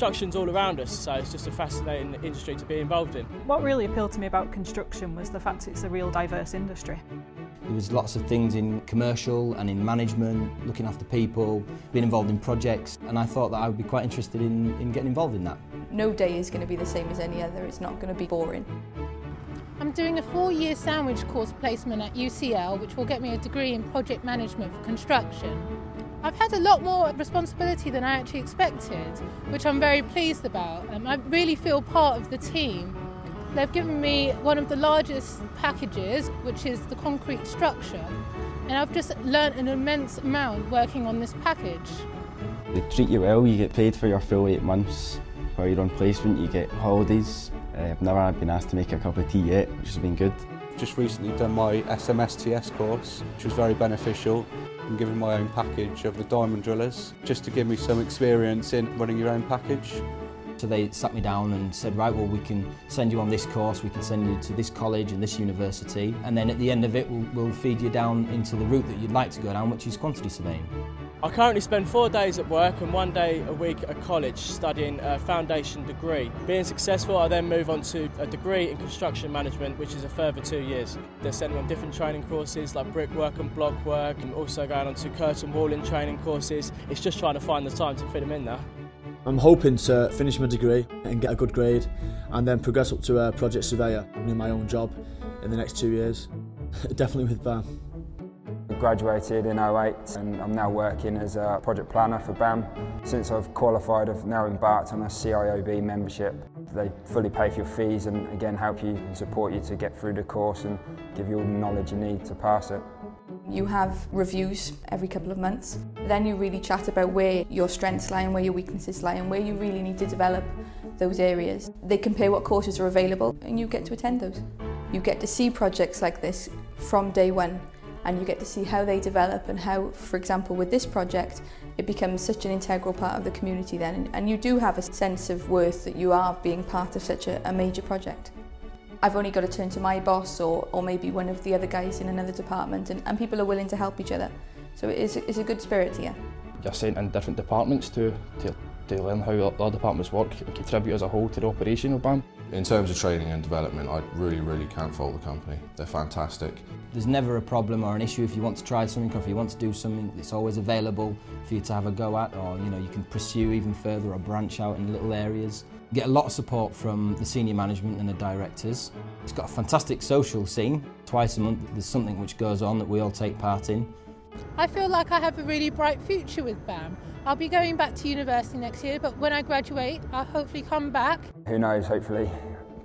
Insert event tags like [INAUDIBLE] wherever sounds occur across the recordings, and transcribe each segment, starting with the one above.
construction's all around us, so it's just a fascinating industry to be involved in. What really appealed to me about construction was the fact it's a real diverse industry. There was lots of things in commercial and in management, looking after people, being involved in projects, and I thought that I would be quite interested in, in getting involved in that. No day is going to be the same as any other, it's not going to be boring. I'm doing a four-year sandwich course placement at UCL, which will get me a degree in project management for construction. I've had a lot more responsibility than I actually expected, which I'm very pleased about. Um, I really feel part of the team. They've given me one of the largest packages, which is the concrete structure, and I've just learnt an immense amount working on this package. They treat you well, you get paid for your full eight months. While you're on placement, you get holidays. I've never been asked to make a cup of tea yet, which has been good. Just recently done my SMSTS course, which was very beneficial. I'm giving my own package of the diamond drillers, just to give me some experience in running your own package. So they sat me down and said, right, well, we can send you on this course, we can send you to this college and this university, and then at the end of it, we'll, we'll feed you down into the route that you'd like to go down, which is quantity surveying. I currently spend four days at work and one day a week at college studying a foundation degree. Being successful, I then move on to a degree in construction management, which is a further two years. They're sending on different training courses like brickwork and block work, and also going on to curtain walling training courses. It's just trying to find the time to fit them in there. I'm hoping to finish my degree and get a good grade and then progress up to a project surveyor in my own job in the next two years. [LAUGHS] Definitely with BAM. Graduated in 08 and I'm now working as a project planner for BAM. Since I've qualified, I've now embarked on a CIOB membership. They fully pay for your fees and again help you and support you to get through the course and give you all the knowledge you need to pass it. You have reviews every couple of months. Then you really chat about where your strengths lie and where your weaknesses lie and where you really need to develop those areas. They compare what courses are available and you get to attend those. You get to see projects like this from day one and you get to see how they develop and how, for example, with this project, it becomes such an integral part of the community then and you do have a sense of worth that you are being part of such a, a major project. I've only got to turn to my boss or, or maybe one of the other guys in another department and, and people are willing to help each other. So it is, it's a good spirit here. You're sent in different departments to, to, to learn how other departments work and contribute as a whole to the operation of BAM. In terms of training and development, I really, really can't fault the company. They're fantastic. There's never a problem or an issue if you want to try something or if you want to do something, it's always available for you to have a go at or you know you can pursue even further or branch out in little areas. You get a lot of support from the senior management and the directors. It's got a fantastic social scene. Twice a month there's something which goes on that we all take part in. I feel like I have a really bright future with BAM. I'll be going back to university next year, but when I graduate, I'll hopefully come back. Who knows, hopefully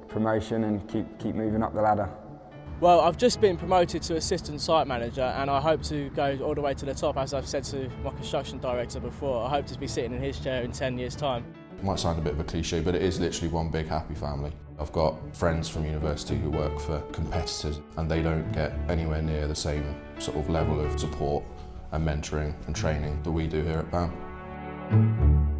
promotion and keep, keep moving up the ladder. Well, I've just been promoted to assistant site manager and I hope to go all the way to the top, as I've said to my construction director before. I hope to be sitting in his chair in 10 years' time. It might sound a bit of a cliche, but it is literally one big happy family. I've got friends from university who work for competitors and they don't get anywhere near the same sort of level of support and mentoring and training that we do here at BAM.